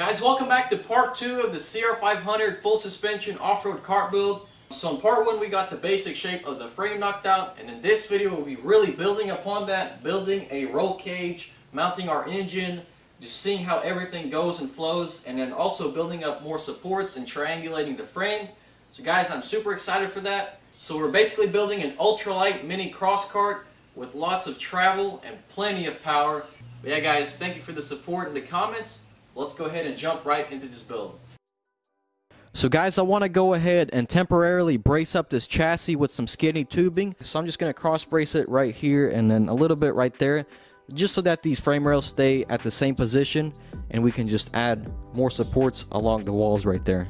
Guys, welcome back to part two of the CR500 full suspension off-road kart build. So in part one, we got the basic shape of the frame knocked out, and in this video, we'll be really building upon that, building a roll cage, mounting our engine, just seeing how everything goes and flows, and then also building up more supports and triangulating the frame. So guys, I'm super excited for that. So we're basically building an ultralight mini cross kart with lots of travel and plenty of power. But yeah guys, thank you for the support in the comments. Let's go ahead and jump right into this build. So guys, I want to go ahead and temporarily brace up this chassis with some skinny tubing. So I'm just going to cross brace it right here and then a little bit right there. Just so that these frame rails stay at the same position and we can just add more supports along the walls right there.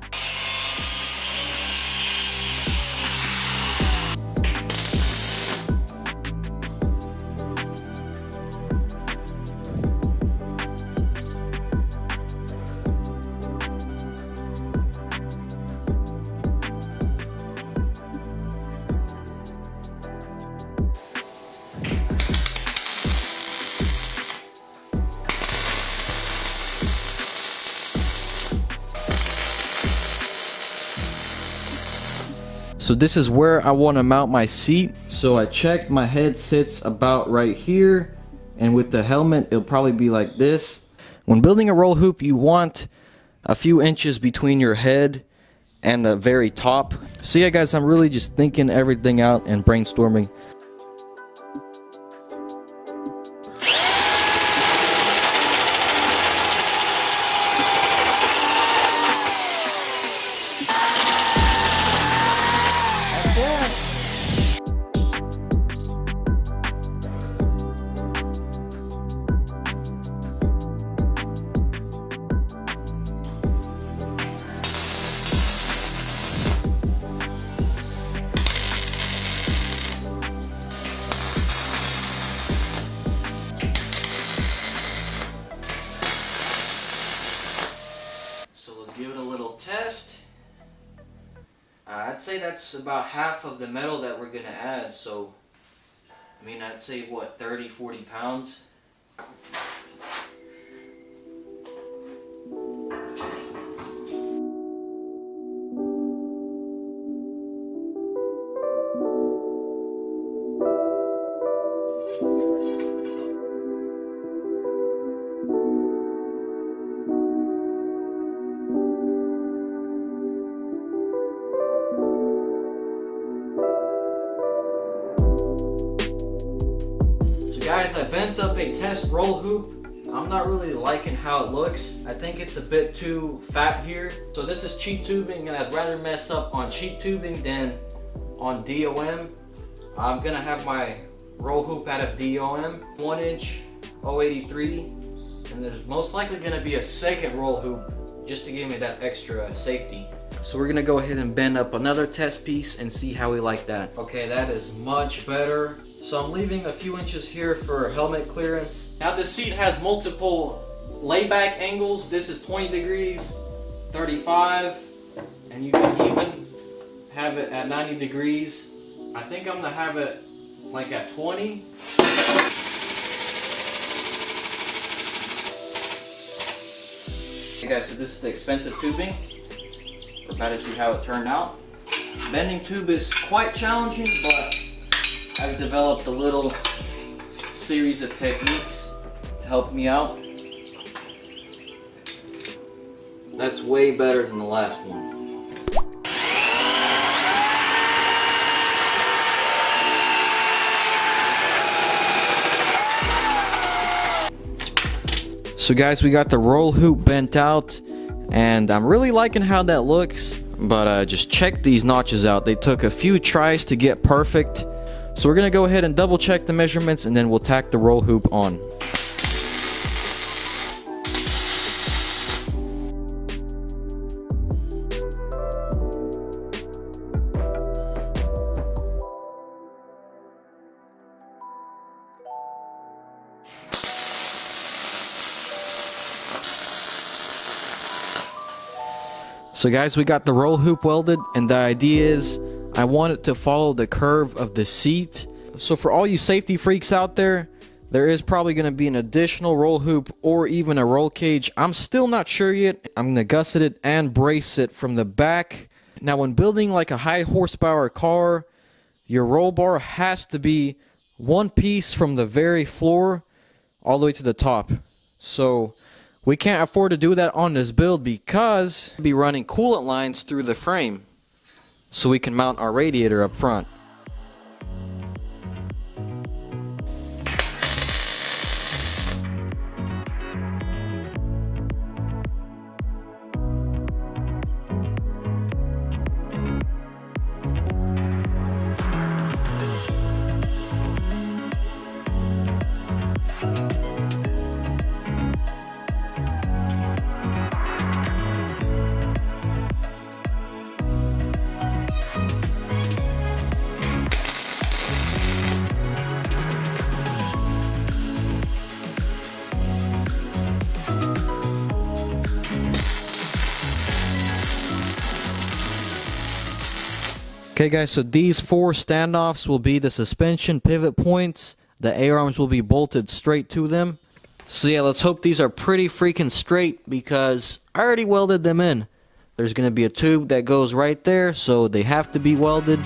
So this is where I want to mount my seat. So I checked my head sits about right here and with the helmet it'll probably be like this. When building a roll hoop you want a few inches between your head and the very top. So yeah guys I'm really just thinking everything out and brainstorming. About half of the metal that we're gonna add. So, I mean, I'd say what, 30, 40 pounds? Guys, I bent up a test roll hoop. I'm not really liking how it looks. I think it's a bit too fat here. So this is cheap tubing and I'd rather mess up on cheap tubing than on DOM. I'm gonna have my roll hoop out of DOM, one inch 083. And there's most likely gonna be a second roll hoop just to give me that extra safety. So we're gonna go ahead and bend up another test piece and see how we like that. Okay, that is much better. So I'm leaving a few inches here for helmet clearance. Now the seat has multiple layback angles. This is 20 degrees, 35, and you can even have it at 90 degrees. I think I'm gonna have it like at 20. Okay guys, so this is the expensive tubing. We're about to see how it turned out. Bending tube is quite challenging, but I've developed a little series of techniques to help me out. That's way better than the last one. So guys, we got the roll hoop bent out and I'm really liking how that looks, but uh, just check these notches out. They took a few tries to get perfect. So we're gonna go ahead and double check the measurements and then we'll tack the roll hoop on. So guys, we got the roll hoop welded and the idea is I want it to follow the curve of the seat. So for all you safety freaks out there, There is probably going to be an additional roll hoop or even a roll cage. I'm still not sure yet. I'm going to gusset it and brace it from the back. Now, when building like a high horsepower car, your roll bar has to be one piece from the very floor all the way to the top. So we can't afford to do that on this build because we'll be running coolant lines through the frame so we can mount our radiator up front. Okay guys, so these four standoffs will be the suspension pivot points. The A-arms will be bolted straight to them. So yeah, let's hope these are pretty freaking straight because I already welded them in. There's going to be a tube that goes right there, so they have to be welded.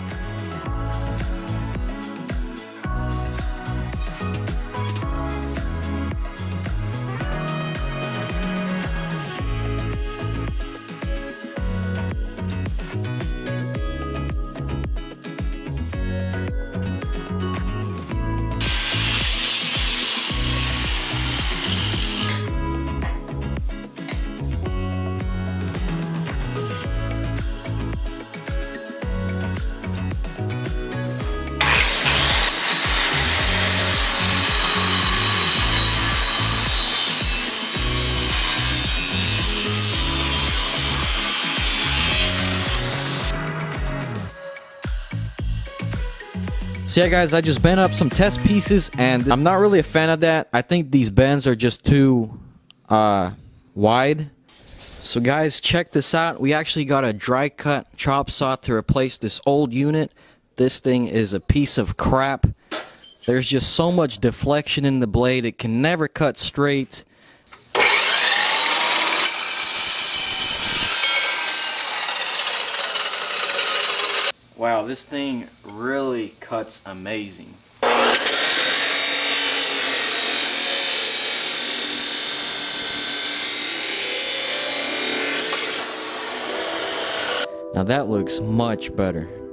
So yeah guys, I just bent up some test pieces and I'm not really a fan of that. I think these bends are just too uh, wide. So guys, check this out. We actually got a dry cut chop saw to replace this old unit. This thing is a piece of crap. There's just so much deflection in the blade. It can never cut straight. Wow, this thing really cuts amazing. Now that looks much better.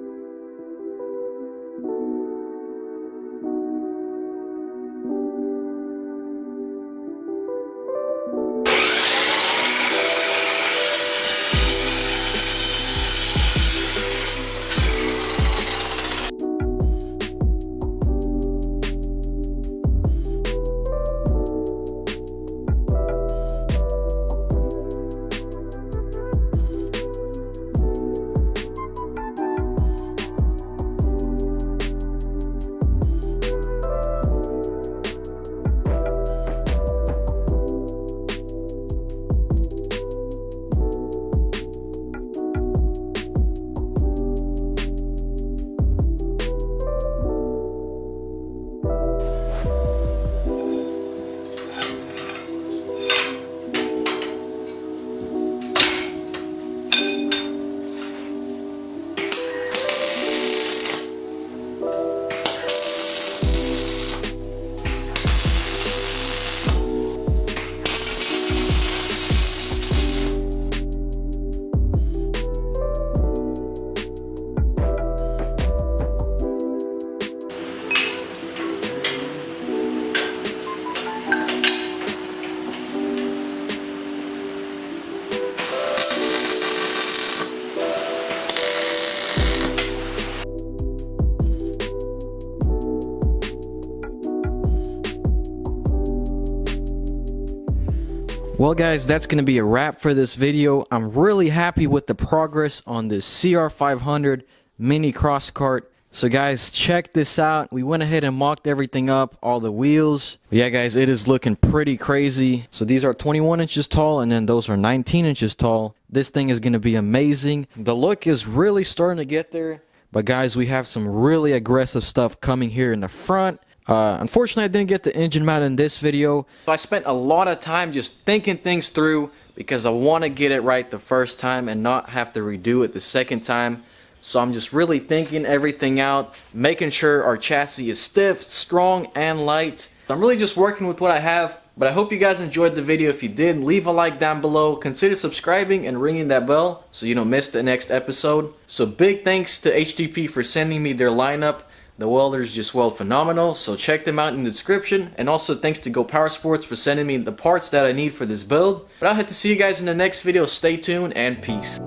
Well guys, that's going to be a wrap for this video. I'm really happy with the progress on this CR500 mini cross kart. So guys, check this out. We went ahead and mocked everything up, all the wheels. But yeah guys, it is looking pretty crazy. So these are 21 inches tall and then those are 19 inches tall. This thing is going to be amazing. The look is really starting to get there. But guys, we have some really aggressive stuff coming here in the front. Uh, unfortunately, I didn't get the engine mount in this video. So I spent a lot of time just thinking things through because I want to get it right the first time and not have to redo it the second time. So I'm just really thinking everything out, making sure our chassis is stiff, strong, and light. I'm really just working with what I have, but I hope you guys enjoyed the video. If you did, leave a like down below. Consider subscribing and ringing that bell so you don't miss the next episode. So big thanks to HTP for sending me their lineup. The welder's just well phenomenal, so check them out in the description. And also thanks to Go Power Sports for sending me the parts that I need for this build. But I'll have to see you guys in the next video. Stay tuned and peace.